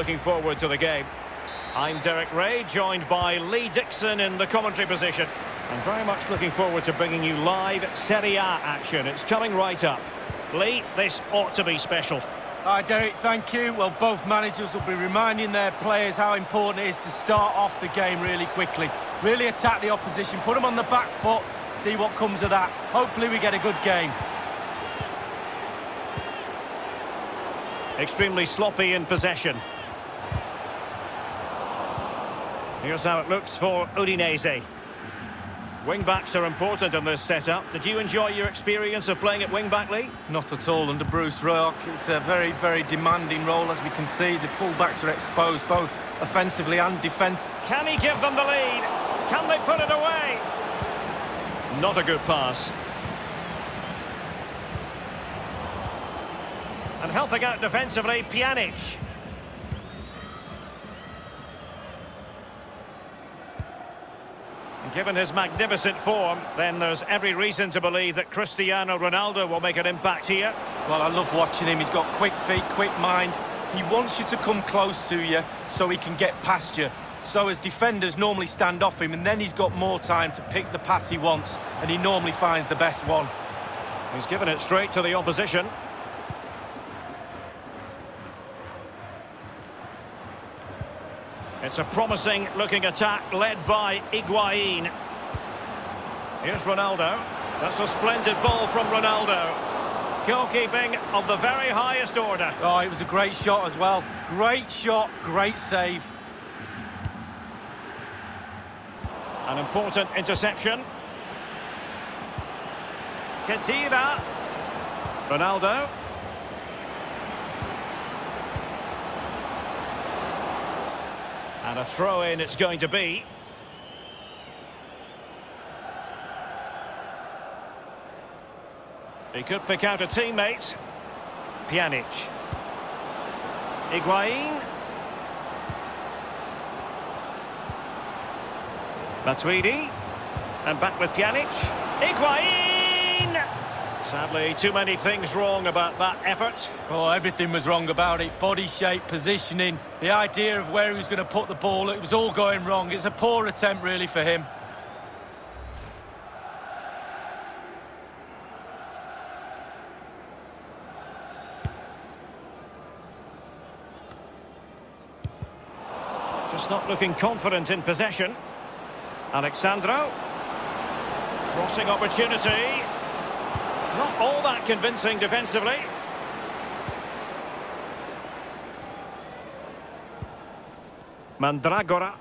Looking forward to the game. I'm Derek Rae, joined by Lee Dixon in the commentary position. I'm very much looking forward to bringing you live Serie A action. It's coming right up. Lee, this ought to be special. Hi, Derek, thank you. Well, both managers will be reminding their players how important it is to start off the game really quickly. Really attack the opposition, put them on the back foot, see what comes of that. Hopefully we get a good game. Extremely sloppy in possession. Here's how it looks for Udinese. Wing-backs are important in this setup. Did you enjoy your experience of playing at wing-back, Lee? Not at all under Bruce Rioch. It's a very, very demanding role, as we can see. The full-backs are exposed, both offensively and defence. Can he give them the lead? Can they put it away? Not a good pass. And helping out defensively, Pjanic. Given his magnificent form, then there's every reason to believe that Cristiano Ronaldo will make an impact here. Well, I love watching him. He's got quick feet, quick mind. He wants you to come close to you so he can get past you. So as defenders normally stand off him, and then he's got more time to pick the pass he wants, and he normally finds the best one. He's given it straight to the opposition. It's a promising looking attack led by Higuain. Here's Ronaldo. That's a splendid ball from Ronaldo. Goalkeeping of the very highest order. Oh, it was a great shot as well. Great shot, great save. An important interception. Khedira. Ronaldo. And a throw-in it's going to be. He could pick out a teammate. Pjanic. Higuain. Matuidi. And back with Pjanic. Higuain! Sadly, too many things wrong about that effort. Oh, everything was wrong about it. Body shape, positioning, the idea of where he was going to put the ball, it was all going wrong. It's a poor attempt, really, for him. Just not looking confident in possession. Alex Sandro. Crossing opportunity. Not all that convincing defensively. Mandragora.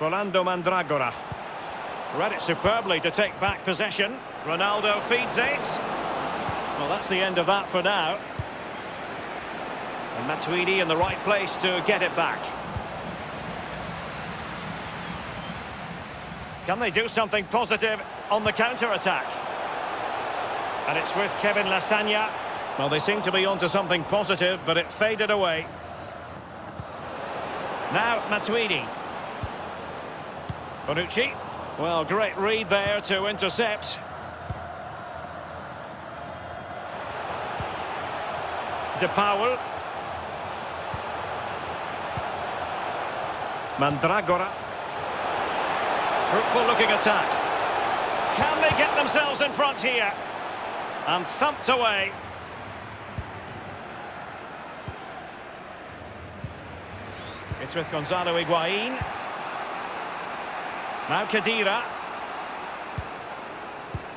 Rolando Mandragora. Read it superbly to take back possession. Ronaldo feeds it. Well, that's the end of that for now. And Matuidi in the right place to get it back. Can they do something positive on the counter-attack? And it's with Kevin Lasagna. Well, they seem to be onto something positive, but it faded away. Now, Matuidi. Bonucci. Well, great read there to intercept. De Paul. Mandragora. Fruitful looking attack. Can they get themselves in front here? And thumped away. It's with Gonzalo Higuain. Now Khedira.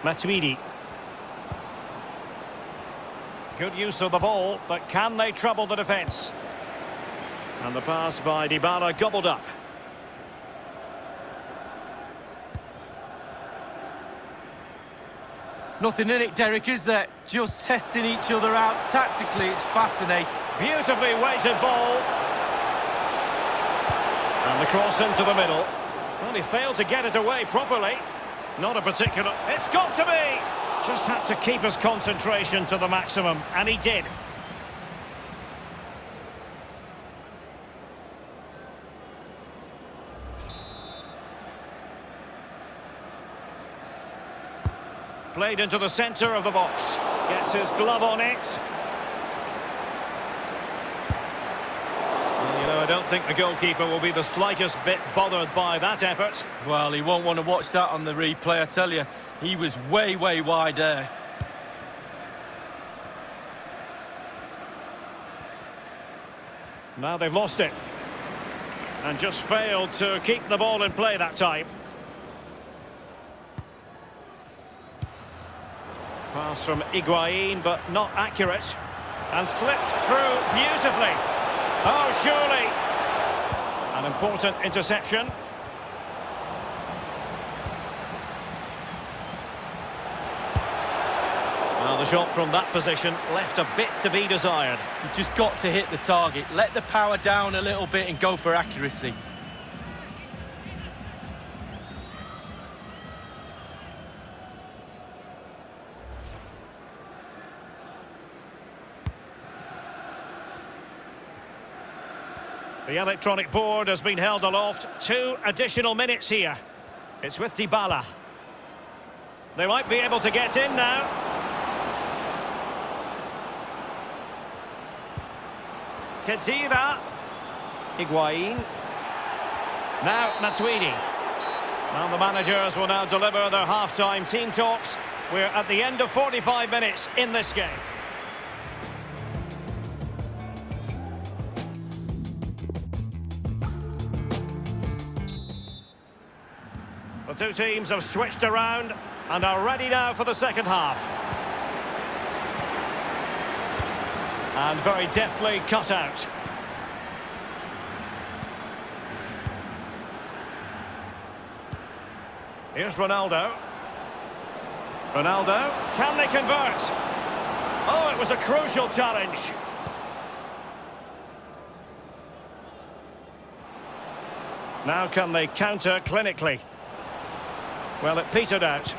Matuidi. Good use of the ball, but can they trouble the defence? And the pass by Dybala gobbled up. Nothing in it, Derek, is there? Just testing each other out tactically. It's fascinating. Beautifully weighted ball. And the cross into the middle. Well, he failed to get it away properly. Not a particular... It's got to be! Just had to keep his concentration to the maximum, and he did. Played into the centre of the box. Gets his glove on it. You know, I don't think the goalkeeper will be the slightest bit bothered by that effort. Well, he won't want to watch that on the replay, I tell you. He was way, way wide there. Now they've lost it. And just failed to keep the ball in play that time. Pass from Higuain, but not accurate. And slipped through beautifully. Oh, surely. An important interception. Well, the shot from that position left a bit to be desired. You've just got to hit the target. Let the power down a little bit and go for accuracy. Electronic board has been held aloft. Two additional minutes here. It's with Dybala. They might be able to get in now. Khedira. Higuain. Now Matuidi. Now the managers will now deliver their half-time team talks. We're at the end of 45 minutes in this game. The two teams have switched around and are ready now for the second half. And very deftly cut out. Here's Ronaldo. Ronaldo, can they convert? Oh, it was a crucial challenge. Now can they counter clinically? Well, it petered out.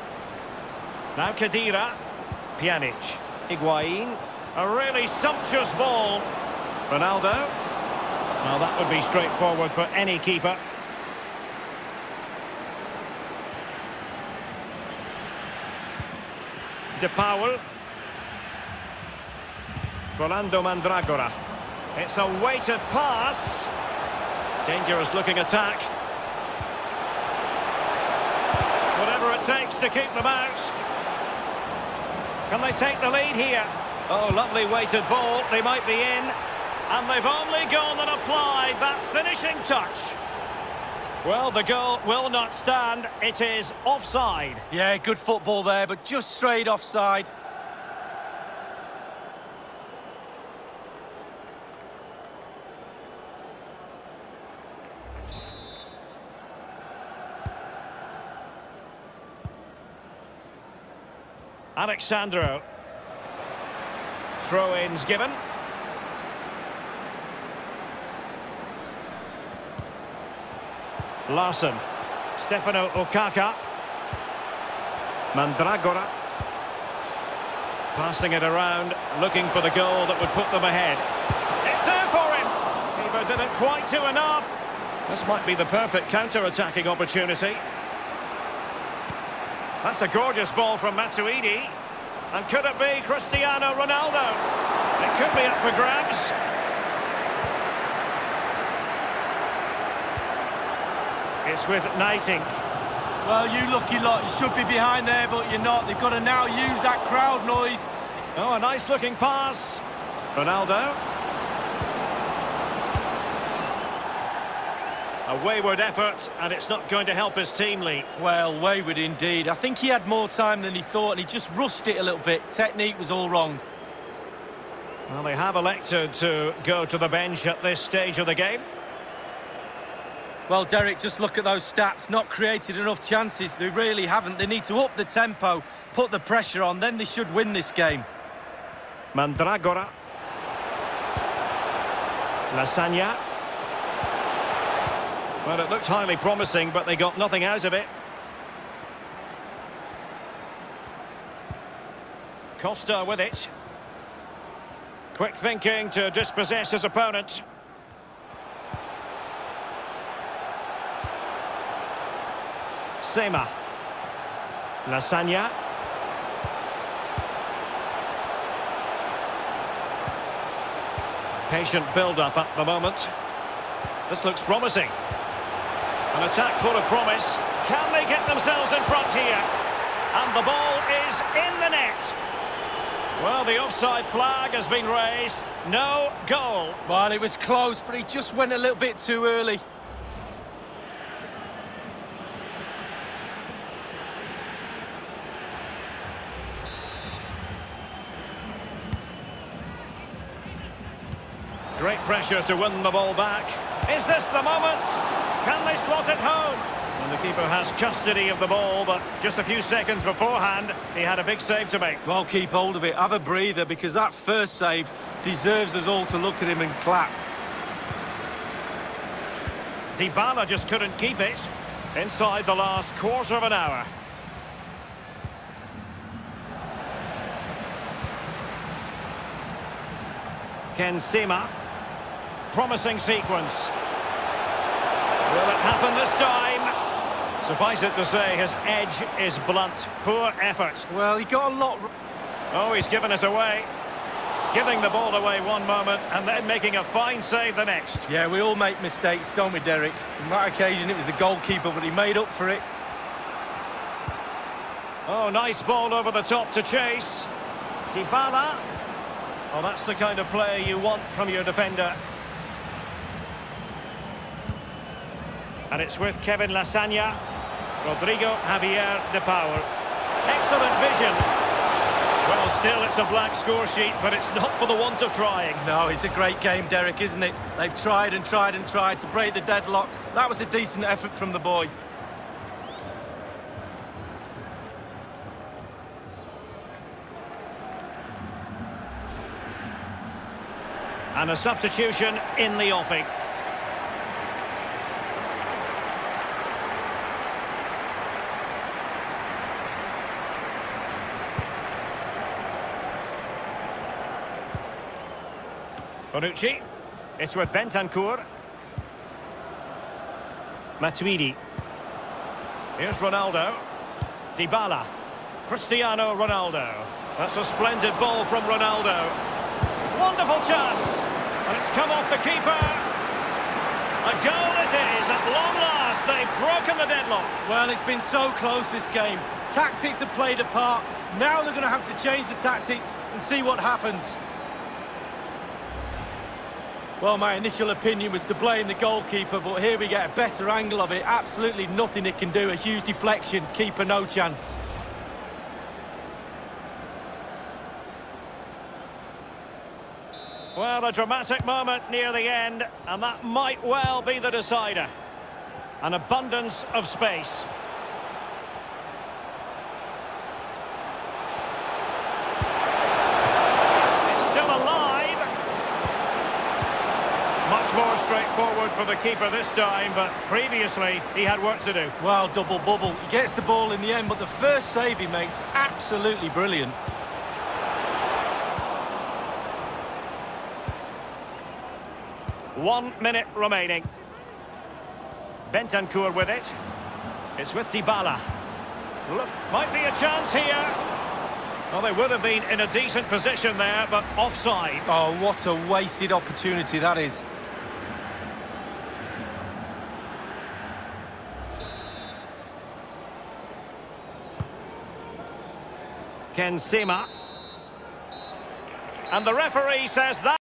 Now Khedira. Pjanic. Higuain. A really sumptuous ball. Ronaldo. Well, that would be straightforward for any keeper. De Paul. Rolando Mandragora. It's a weighted pass. Dangerous looking attack. It takes to keep them out. Can they take the lead here? Oh, lovely weighted ball. They might be in. And they've only gone and applied that finishing touch. Well, the goal will not stand. It is offside. Yeah, good football there, but just straight offside. Alex Sandro. Throw-ins given. Larsen. Stefano Okaka. Mandragora. Passing it around, looking for the goal that would put them ahead. It's there for him! Keeper didn't quite do enough. This might be the perfect counter-attacking opportunity. That's a gorgeous ball from Matuidi. And could it be Cristiano Ronaldo? It could be up for grabs. It's with Nuytinck. Well, you lucky lot. You should be behind there, but you're not. They've got to now use that crowd noise. Oh, a nice looking pass. Ronaldo. A wayward effort, and it's not going to help his team, Lee. Well, wayward indeed. I think he had more time than he thought, and he just rushed it a little bit. Technique was all wrong. Well, they have elected to go to the bench at this stage of the game. Well, Derek, just look at those stats. Not created enough chances. They really haven't. They need to up the tempo, put the pressure on, then they should win this game. Mandragora. Lasagna. Well, it looked highly promising, but they got nothing out of it. Costa with it. Quick thinking to dispossess his opponent. Sema. Lasagna. Patient build-up at the moment. This looks promising. An attack full of promise. Can they get themselves in front here? And the ball is in the net. Well, the offside flag has been raised. No goal. Well, it was close, but he just went a little bit too early. Great pressure to win the ball back. Is this the moment? Can they slot it home? And the keeper has custody of the ball, but just a few seconds beforehand, he had a big save to make. Well, keep hold of it. Have a breather, because that first save deserves us all to look at him and clap. Dybala just couldn't keep it inside the last quarter of an hour. Ken Sema. Promising sequence. Will it happen this time? Suffice it to say, his edge is blunt. Poor effort. Well, he got a lot... Oh, he's given it away. Giving the ball away one moment and then making a fine save the next. Yeah, we all make mistakes, don't we, Derek? On that occasion, it was the goalkeeper, but he made up for it. Oh, nice ball over the top to chase. Dybala. Oh, that's the kind of play you want from your defender. And it's with Kevin Lasagna. Rodrigo Javier de Paul. Excellent vision. Well, still, it's a black score sheet, but it's not for the want of trying. No, it's a great game, Derek, isn't it? They've tried and tried and tried to break the deadlock. That was a decent effort from the boy. And a substitution in the offing. Bonucci. It's with Bentancur. Matuidi. Here's Ronaldo. Dybala. Cristiano Ronaldo. That's a splendid ball from Ronaldo. Wonderful chance. And it's come off the keeper. A goal it is. At long last, they've broken the deadlock. Well, it's been so close this game. Tactics have played a part. Now they're going to have to change the tactics and see what happens. Well, my initial opinion was to blame the goalkeeper, but here we get a better angle of it. Absolutely nothing it can do. A huge deflection. Keeper no chance. Well, a dramatic moment near the end, and that might well be the decider. An abundance of space. It's still alive. Much more straightforward for the keeper this time, but previously he had work to do. Well, double bubble. He gets the ball in the end, but the first save he makes, absolutely brilliant. One minute remaining. Bentancur with it. It's with Dybala. Look, might be a chance here. Well, they would have been in a decent position there, but offside. Oh, what a wasted opportunity that is. Ken Sema. And the referee says that...